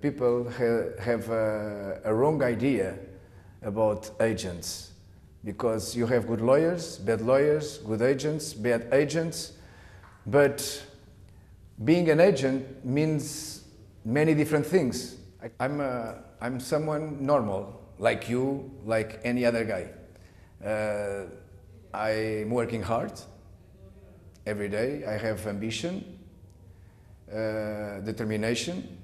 People ha have a, a wrong idea about agents because you have good lawyers, bad lawyers, good agents, bad agents, but being an agent means many different things. I'm, a, I'm someone normal, like you, like any other guy. Uh, I'm working hard every day. I have ambition, uh, determination,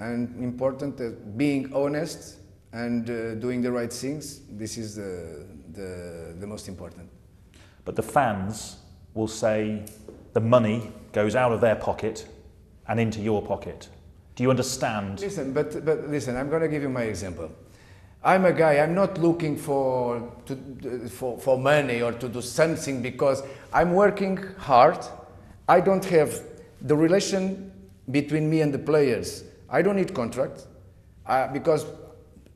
and important uh, being honest and uh, doing the right things. This is the, the, the most important. But the fans will say the money goes out of their pocket and into your pocket. Do you understand? Listen, but, but listen, I'm going to give you my example. I'm a guy, I'm not looking for, to, for, for money or to do something because I'm working hard. I don't have the relation between me and the players. I don't need contracts uh, because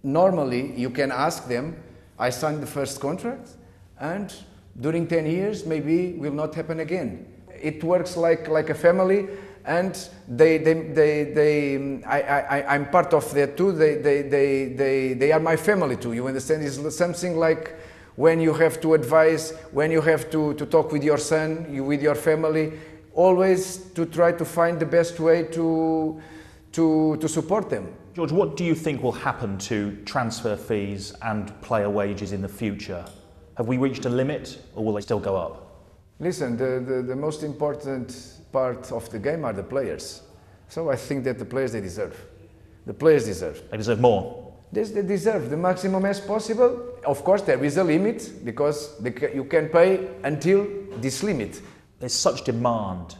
normally you can ask them, I signed the first contract and during 10 years maybe will not happen again. It works like, like a family and they, they, they, they I, I, I'm part of that too. They, they, they, they, they are my family too. You understand? It's something like when you have to advise, when you have to, to talk with your son, you, with your family, always to try to find the best way to, to, to support them. George, what do you think will happen to transfer fees and player wages in the future? Have we reached a limit or will they still go up? Listen, the, the, the most important part of the game are the players. So I think that the players they deserve. The players deserve. They deserve more. They, they deserve the maximum as possible. Of course, there is a limit because the, you can pay until this limit. There's such demand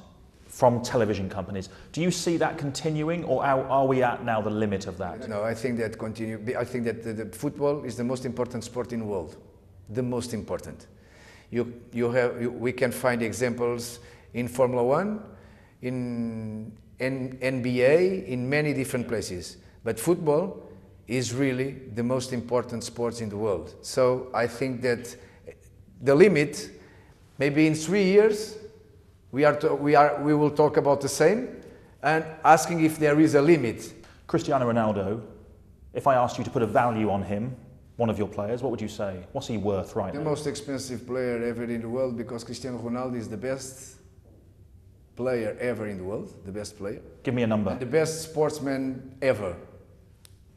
from television companies. Do you see that continuing, or are, we at now the limit of that? No, I think that continue. I think that the, the football is the most important sport in the world, the most important. You, you have, you, we can find examples in Formula One, in N NBA, in many different places. But football is really the most important sport in the world. So I think that the limit, maybe in three years, we, are to, we, are, we will talk about the same and asking if there is a limit. Cristiano Ronaldo, if I asked you to put a value on him, one of your players, what would you say? What's he worth right the now? The most expensive player ever in the world because Cristiano Ronaldo is the best player ever in the world, the best player. Give me a number. And the best sportsman ever.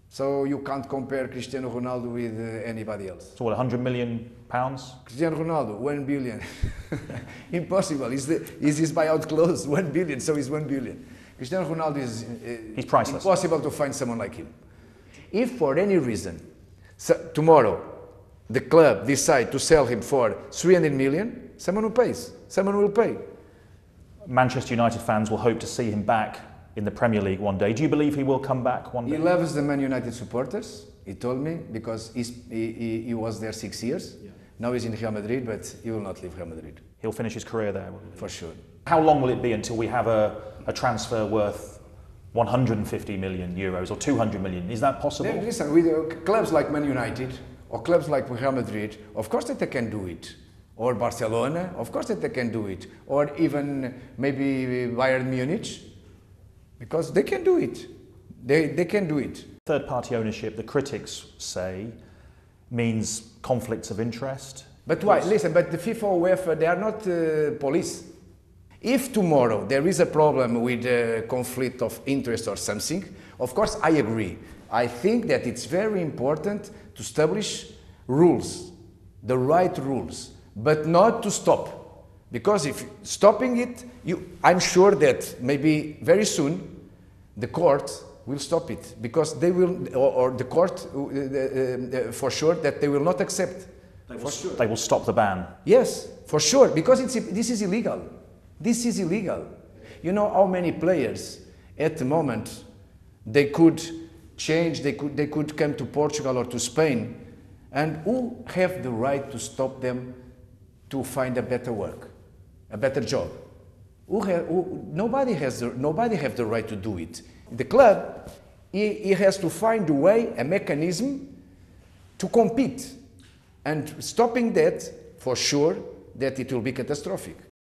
So you can't compare Cristiano Ronaldo with uh, anybody else. So what, 100 million pounds? Cristiano Ronaldo, 1 billion. Impossible. Is, the, is his buyout clause? 1 billion, so he's 1 billion. Cristiano Ronaldo is uh, He's priceless. impossible to find someone like him. If for any reason, so tomorrow, the club decide to sell him for 300 million, someone will pay. Someone will pay. Manchester United fans will hope to see him back in the Premier League one day. Do you believe he will come back one day? He loves the Man United supporters, he told me, because he, he, he was there six years. Yeah. Now he's in Real Madrid, but he will not leave Real Madrid. He'll finish his career there. For sure. How long will it be until we have a, a transfer worth 150 million euros or 200 million? Is that possible? Yeah, listen, with uh, clubs like Man United or clubs like Real Madrid, of course that they can do it. Or Barcelona, of course that they can do it. Or even maybe Bayern Munich, because they can do it. They, they can do it. Third party ownership, the critics say, means conflicts of interest. But why? Listen, but the FIFA UEFA, they are not uh, police. If tomorrow there is a problem with a conflict of interest or something, of course I agree. I think that it's very important to establish rules, the right rules, but not to stop. Because if stopping it, you, I'm sure that maybe very soon the court will stop it because they will, or, or the court uh, uh, uh, for sure that they will not accept. They will, sure. they will stop the ban. Yes, for sure, because it's, this is illegal. This is illegal. You know how many players at the moment they could change, they could, they could come to Portugal or to Spain, and who have the right to stop them to find a better work? A better job. Who who, nobody has the, nobody has the right to do it. The club, he, he has to find a way, a mechanism to compete. And stopping that, for sure, that it will be catastrophic.